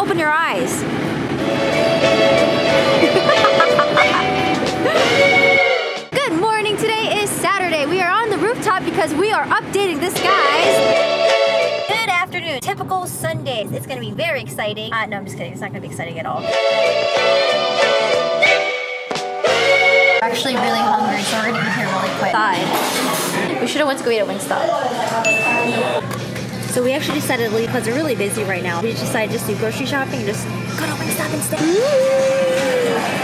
open your eyes. Good morning. Today is Saturday. We are on the rooftop because we are updating the skies. Good afternoon. Typical Sundays. It's going to be very exciting. Uh, no, I'm just kidding. It's not going to be exciting at all. We're actually really hungry, so we're going to eat here really quick. Side. We should have went to go eat at Wingstop. So we actually decided to leave because we're really busy right now. We decided just to do grocery shopping and just go to Wingstop instead.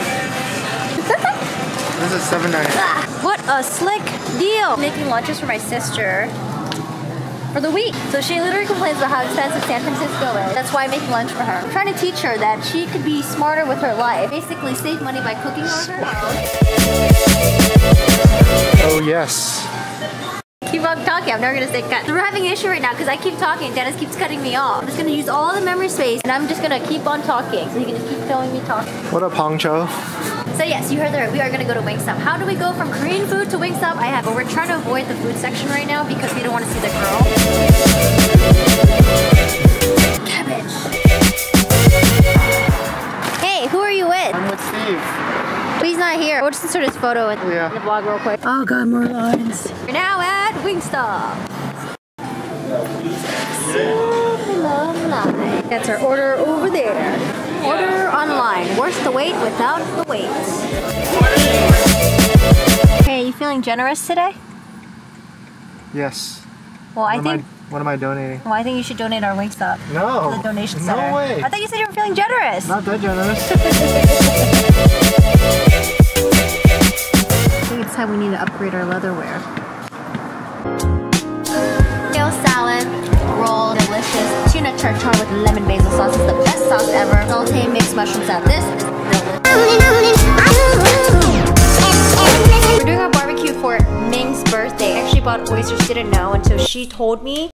This is seven ninety. Ah, what a slick deal! Making lunches for my sister for the week. So she literally complains about how expensive San Francisco is. That's why I'm making lunch for her. I'm trying to teach her that she could be smarter with her life. Basically save money by cooking on her own. Oh yes. Keep on talking, I'm never gonna say cut. We're having an issue right now because I keep talking, Dennis keeps cutting me off. I'm just gonna use all the memory space and I'm just gonna keep on talking so he can just keep filming me talking. What up, Hongcho? So yes, you heard that we are gonna go to Wingstop. How do we go from Korean food to Wingstop? I have, but we're trying to avoid the food section right now because we don't want to see the girl. Cabbage. Hey, who are you with? I'm with Steve. But he's not here. We'll just insert his photo in, Yeah. in the vlog real quick. Oh god, more lines. We're now at Wingstop. That's our order over there. Order online. Worth the wait without the wait. Hey, you feeling generous today? Yes. Well, I what, am think. I, what am I donating? Well, I think you should donate our Wingstop. No. to The donation no way. I thought you said you were feeling generous. Not that generous. I think it's time we need to upgrade our leatherware. Kale salad, roll, delicious. Tuna tartare with lemon basil sauce is the best sauce ever. Saute mixed mushroom salad. This is delicious. Birthday. I actually bought oysters, didn't know until she told me.